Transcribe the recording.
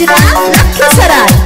जितना रखी